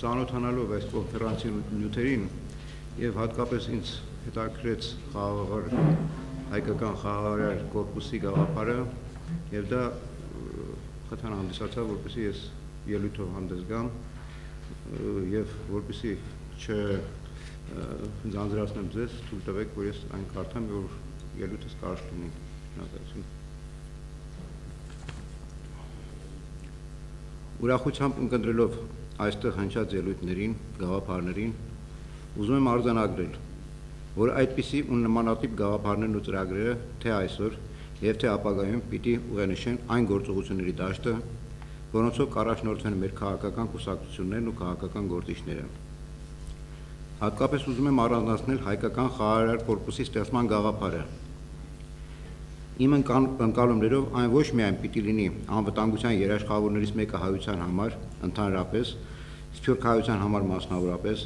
ծանոթանալով այս կոնֆերանսի նյութերին եւ հատկապես ինձ հետաքրեց խաղաղար հայկական խաղաղարար կորպուսի գաղափարը եւ դա խթան հանդիսացավ, որպեսզի ես ելույթով հանդես գամ եւ որպեսզի չ ձանձրացնեմ ձեզ, թույլ տվեք, որ ես այն կարդամ, որ ելույթս կարճ լինի։ Շնորհակալություն։ Ուրախությամբ ընկնդրելով այստեղ հնչած ելույթներին, գաղափարներին, ուզում եմ արձանագրել, որ այդպիսի ու նմանատիպ գաղափարներն ու ծրագրերը թե այսօր եւ թե ապագայում պիտի ուղենշեն այն գործողությունների դաշտը, որոնցով կառաջնորդվեն մեր քաղաքական կուսակցություններն ու քաղաքական գործիչները։ Հատկապես ուզում եմ առանձնացնել հայկական խաղարար կորպուսի ստեղծման գաղափարը, Իմ ընկալումներով այն ոչ միայն պիտի լինի անվտանգության երաշխավորներից մեկը հայության համար ընդհանրապես, սփյուռք հայության համար մասնավորապես,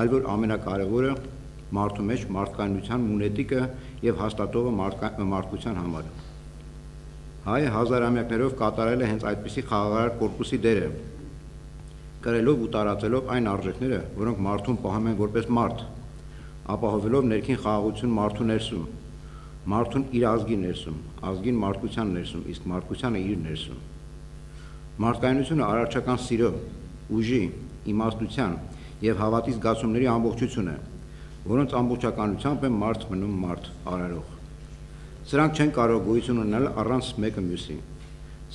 այլ որ ամենակարևորը մարդու մեջ մարդկայնության մունետիկը եւ հաստատողը մարդկության համար։ Հայը հազարամյակներով կատարել է հենց այդպիսի խաղաղարար կորպուսի դերը, կրելով ու տարածելով այն արժեքները, որոնք մարդուն պահում են որպես մարդ, ապահովելով ներքին խաղաղություն մարդու ներսում մարդուն իր ազգի ներսում, ազգին մարդկության ներսում, իսկ մարդկությանը իր ներսում։ Մարդկայնությունը արարչական սիրո, ուժի, իմաստության եւ հավատի զգացումների ամբողջություն է, որոնց ամբողջականությամբ է մարդ մնում մարդ արարող։ Սրանք չեն կարող գոյություն ունենալ առանց մեկը մյուսի։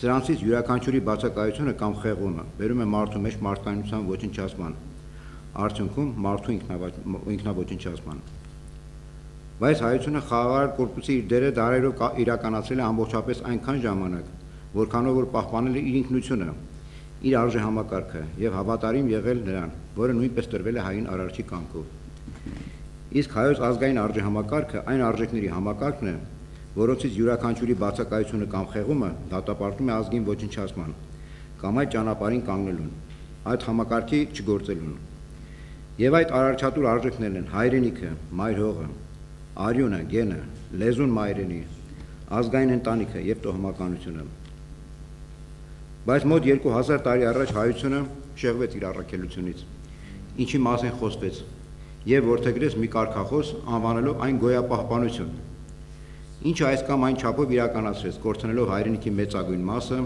Սրանցից յուրաքանչյուրի բացակայությունը կամ խեղումը վերում է մարդու մեջ մարդկայնության ոչնչացման, արդյունքում մարդու ինքնավոչնչացման։ Բայց հայությունը խաղաղար կորպուսի իր դերը դարերով իրականացրել է ամբողջապես այնքան ժամանակ, որքանով որ պահպանել է իր ինքնությունը, իր արժե համակարգը եւ հավատարիմ եղել նրան, որը նույնպես տրվել է հային արարչի կամքով։ Իսկ հայոց ազգային արժե համակարգը այն արժեքների համակարգն է, որոնցից յուրաքանչյուրի բացակայությունը կամ խեղումը դատապարտում է ազգին ոչնչացման կամ այդ ճանապարհին կանգնելուն, այդ համակարգի չգործելուն։ Եվ այդ արարչատուր արժեքներն են հայրենիքը, մայր հողը, արյունը, գենը, լեզուն մայրենի, ազգային ընտանիքը եւ տոհմականությունը։ Բայց մոտ 2000 տարի առաջ հայությունը շեղվեց իր առաքելությունից, ինչի մասին խոսվեց եւ որթեգրեց մի կարգախոս անվանելով այն գոյապահպանություն, ինչը այս կամ այն չափով իրականացրեց, կորցնելով հայրենիքի մեծագույն մասը,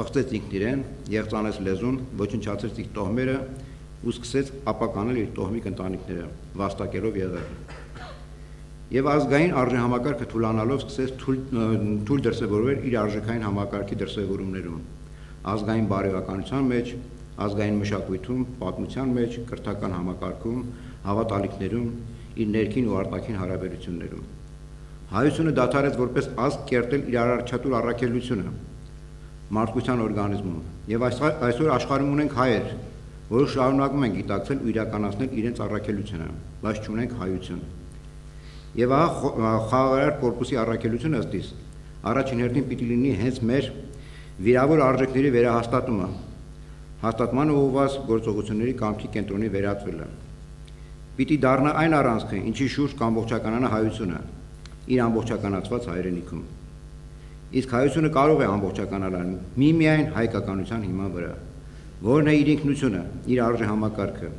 բացեց ինքն իրեն, եղծանեց լեզուն, ոչնչացրեց իր տոհմերը ու սկսեց ապականել իր տոհմիկ ընտանիքները, վաստակելով եղել եւ ազգային արժեհամակարգը թուլանալով սկսեց թույլ դրսևորվել իր արժեքային համակարգի դրսևորումներում. Ազգային բարոյականության մեջ, ազգային մշակույթում, պատմության մեջ, կրթական համակարգում, հավատալիքներում, իր ներքին ու արտաքին հարաբերություններում։ Հայությունը դադարեց որպես ազգ կերտել իր արարչատուր առաքելությունը մարդկության օրգանիզմում եւ այսօր աշխարհում ունենք հայեր, որը շարունակում են գիտակցել ու իրականացնել իրենց առաքելությունը, բայց չունենք հայություն։ Եվ ահա խաղաղարար կորպուսի առաքելությունը ըստիս առաջին հերթին պիտի լինի հենց մեր վիրավոր արժեքների վերահաստատումը, հաստատմանը ուղղված գործողությունների կամքի կենտրոնի վերածվելը։ Պիտի դառնա այն առանցքը, ինչի շուրջ կամբողջականանա հայությունը իր ամբողջականացված հայրենիքում։ Իսկ հայությունը կարող է ամբողջականանալ միմիայն հայկականության հիման վրա, որն է իր ինքնությունը, իր արժե համակարգը,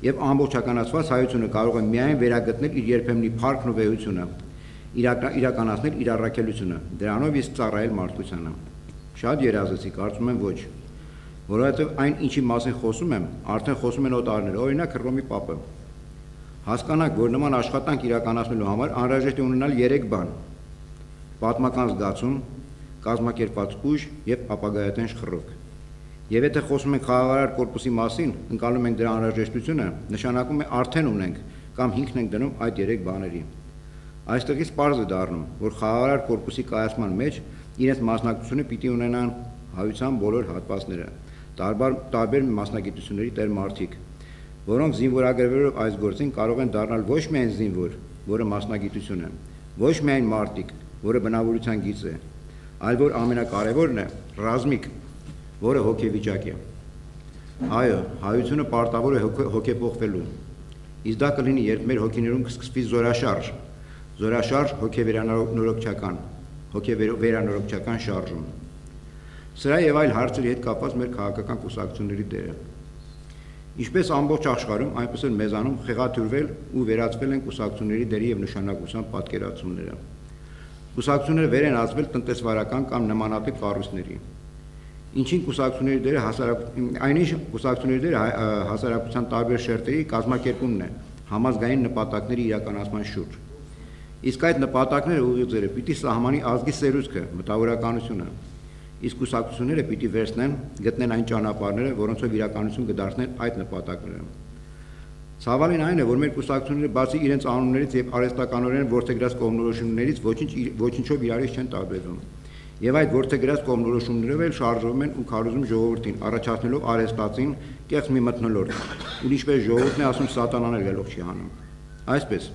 եւ ամբողջականացված հայությունը կարող է միայն վերագտնել իր երբեմնի փառքն ու վեհությունը, իրականացնել իր առաքելությունը, դրանով իսկ ծառայել մարդկությանը։ Շատ երազեցի, կարծում եմ ոչ, որովհետեւ այն ինչի մասին խոսում եմ, արդեն խոսում են օտարներ, օրինակ Հռոմի Պապը։ Հասկանանք, որ նման աշխատանք իրականացնելու համար անհրաժեշտ է ունենալ 3 բան. պատմական զգացում, կազմակերպված ուժ եւ ապագայատենչ խռովք։ Եվ եթե խոսում ենք խաղաղարար կորպուսի մասին, ընկալում ենք դրա անհրաժեշտությունը, նշանակում է արդեն ունենք կամ հիմքն ենք դնում այդ երեք բաների։ Այստեղից པարզ է դառնում, որ խաղաղարար կորպուսի կայացման մեջ իրենց մասնակցությունը պիտի ունենան հայության բոլոր հատվածները, տարբեր տարբեր մասնագիտությունների տեր մարդիկ, որոնք զինվորագրվելով այս գործին կարող են դառնալ ոչ միայն զինվոր, որը մասնագիտություն է, ոչ միայն մարտիկ, որը բնավորության գիծ է, այլ որ ամենակարևորն է ռազմիկ, որը հոգեվիճակ է։ Այո, հայությունը պարտավոր է հոգեփոխվելու։ Իսկ դա կլինի, երբ մեր հոգիներում կսկսվի զորաշարժ, զորաշարժ հոգեվերանորոգչական, հոգեվերանորոգչական շարժում։ Սրա եւ այլ հարցերի հետ կապված մեր քաղաքական կուսակցությունների դերը։ Ինչպես ամբողջ աշխարհում, այնպես էլ մեզանում խեղաթյուրվել ու վերածվել են կուսակցությունների դերի եւ նշանակության պատկերացումները։ Կուսակցությունները վեր են ազվել տնտեսվարական կամ նմանատիպ կառույցների։ Ինչին կուսակցությունների դերը հասարակության այնիշ կուսակցությունների դերը հասարակության տարբեր շերտերի կազմակերպումն է համազգային նպատակների իրականացման շուրջ։ Իսկ այդ նպատակները ուղիղները պիտի սահմանի ազգի սերուցքը, մտավորականությունը։ Իսկ կուսակցությունները պիտի վերցնեն, գտնեն այն ճանապարհները, որոնցով իրականություն կդարձնեն այդ նպատակները։ Ցավալին այն է, որ մեր կուսակցությունները բացի իրենց անուններից եւ արհեստականորեն որթեգրած կողմնորոշումներից ոչինչ ոչինչով իրարից չեն տարբերվում։ Եվ այդ գործեգրած կողմնորոշումներով էլ շարժվում են ու քարոզում ժողովրդին, առաջացնելով արեստացին կեղծ մի մթնոլորտ։ Ու ինչպես ժողովուրդն է ասում, սատանան էլ գալով չի հանում։ Այսպես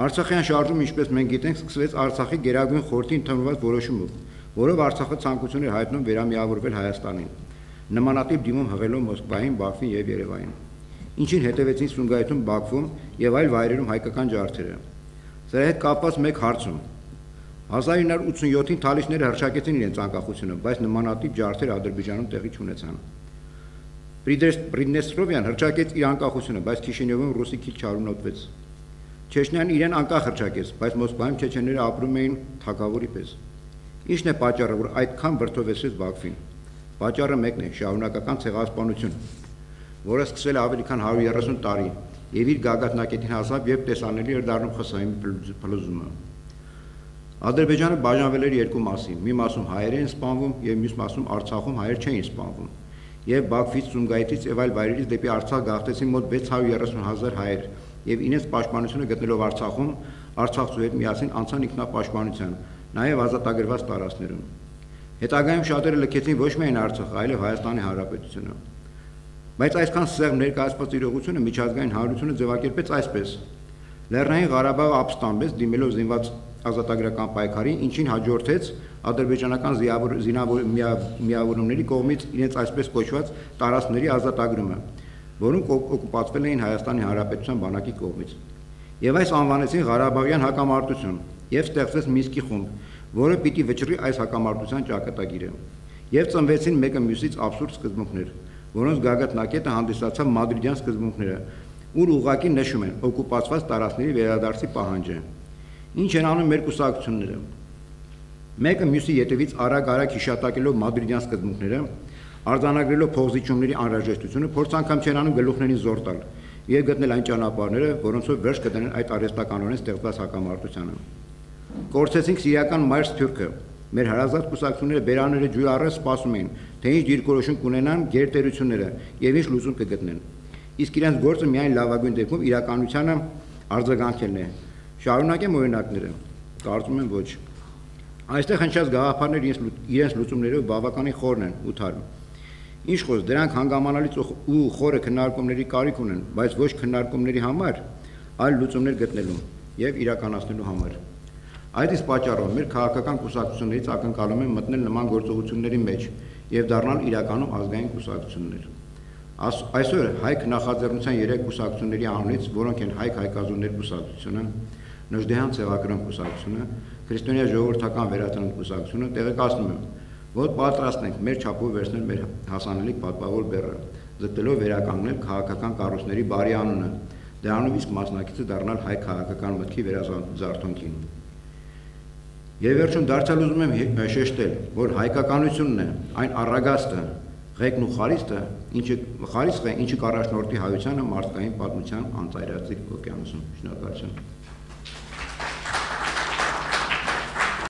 Արցախյան շարժումը, ինչպես մենք գիտենք, սկսվեց Արցախի Գերագույն խորհրդի ընդունված որոշումով, որով Արցախը ցանկություն էր հայտնում վերամիավորվել Հայաստանին, նմանատիպ դիմում հղելով Մոսկվային, Բաքվին եւ Երևանին։ Ինչին հետևեցին Սունգայիթում, Բաքվում եւ այլ վայրերում հայկական ջարդերը։ Սրա հետ կապված մեկ հարցում. 1987-ին թալիշները հրճակեցին իրենց անկախությունը, բայց նմանատիպ ջարդեր Ադրբեջանում տեղի չունեցան։ Պրիդնեստրովյան հրճակեց իր անկախությունը, բայց Քիշինյովում ռուսի քիչ չարունոտվեց։ Չեչնյան իրեն անկախ հրճակեց, բայց Մոսկվայում չեչենները ապրում էին թակավորի պես։ Ինչն է պատճառը, որ այդքան վրթովեցրեց Բաքվին։ Պատճառը մեկն է՝ շարունակական ցեղասպանություն, որը սկսվել է ավելի քան 130 տարի եւ իր գագաթնակետին հասավ եւ տեսանելի էր դառնում ԽՍՀՄ փլուզումը։ Ադրբեջանը բաժանվել էր երկու մասի՝ մի մասում հայեր են սպանվում եւ մյուս մասում Արցախում հայեր չէին սպանվում։ Եվ Բաքվից, Սումգայիթից եւ այլ վայրերից դեպի Արցախ գաղթեցին մոտ 630.000 հայեր եւ ինձ պաշտպանությունը գտնելով Արցախում Արցախցու հետ միասին անցան ինքնապաշտպանության նաև ազատագրված տարածքներում։ Հետագայում շատերը լքեցին ոչ միայն Արցախը, այլև Հայաստանի Հանրապետությունը։ Բայց այսքան սեղմ ներկայացված իրողությունը միջազգային հանրությունը ձևակերպեց այսպես. Լեռնային Ղարաբաղը ապստամբեց դիմելով զինված ազատագրական պայքարին, ինչին հաջորդեց ադրբեջանական միավորումների կողմից իրենց այսպես կոչված տարածքների ազատագրումը, որոնք օկուպացվել էին Հայաստանի Հանրապետության բանակի կողմից։ Եվ այս անվանեցին Ղարաբաղյան հակամարտություն, եւ ստեղծվեց Միսկի խումբ, որը պիտի վճռի այս հակամարտության ճակատագիրը։ Եվ ծնվեցին մեկը մյուսից абսուրդ սկզբունքներ, որոնց գագաթնակետը հանդիսացավ մադրիդյան սկզբունքները, ուր ուղակի նշում են օկուպացված տարածքների վերադարձի պահանջը։ Ինչ են անում մեր կուսակցությունները։ Մեկը մյուսի յետևից արագ-արագ հիշատակելով մադրիդյան սկզբունքները, արձանագրելով փողզիչումների անհրաժեշտությունը, փորձ անգամ չեն անում գլուխներին զոր տալ եւ գտնել այն ճանապարհները, որոնցով վերջ կդնեն այդ արհեստականորեն ստեղծված հակամարտությանը։ Կորցեցինք սիրիական մայր Սփյուռքը։ Մեր հարազատ կուսակցությունները բերանները ջուր առը սպասում են, թե ինչ դիրքորոշում կունենան գերտերությունները եւ ինչ լուծում կգտնեն։ Իսկ իրենց գործը միայն լավագույն դեպքում իրականությանը արձագանքելն է։ Շարունակեմ օրինակները։ Կարծում եմ ոչ։ Այստեղ հնչած գաղափարներ իրենց լուծումներով բավականին խորն են ու թարմ։ Ինչ խոս, դրանք հանգամանալից ու խորը քննարկումների կարիք ունեն, բայց ոչ քննարկումների համար, այլ լուծումներ գտնելու եւ իրականացնելու համար։ Այդ իսկ պատճառով մեր քաղաքական կուսակցություններից ակնկալում են մտնել նման գործողությունների մեջ եւ դառնալ իրականում ազգային կուսակցություններ։ Այսօր հայք նախաձեռնության երեք կուսակցությունների անունից, որոնք են հայք հայկազուններ կուսակցությունը, Նժդեհան ցեղակրոն կուսակցությունը, Քրիստոնյա ժողովրդական վերածնունդ կուսակցությունը տեղեկացնում են, որ պատրաստ ենք մեր չափով վերցնել մեր հասանելի պատվավոր բեռը, զտելով վերականգնել քաղաքական կառույցների բարի անունը, դրանով իսկ մասնակիցը դառնալ հայ քաղաքական մտքի վերազարթոնքին։ Եվ վերջում դարձյալ ուզում եմ շեշտել, որ հայկականությունն է այն առագաստը, ղեկն ու խարիստը, ինչը խարիստը, ինչը կառաջնորդի հայությանը մարդկային պատմության անծայրածիր օկեանոսում։ Շնորհակալություն։